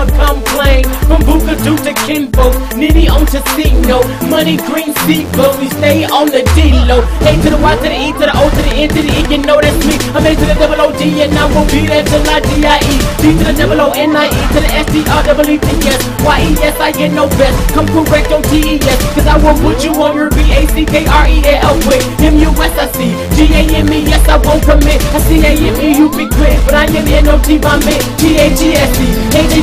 never complain. From Bookadoo to Kinfolk, Nitty on Casino, Money Green Seafood, we stay on the D-Low. A to the Y to the E to the O to the N to the E, you know that's me. I'm A to the double O D and I won't be there till I D-I-E. D to the double O N I E to the S T R double I get no best. Come correct on T-E-S, cause I will put you on your B-A-C-K-R-E-A-L quick. M-U-S-I-C, G-A-M-E, yes, I won't commit. I C-A-M-E, you be quick, but I am N-O-T by me. G-A-G-S-E, H-A-T-E-R-S,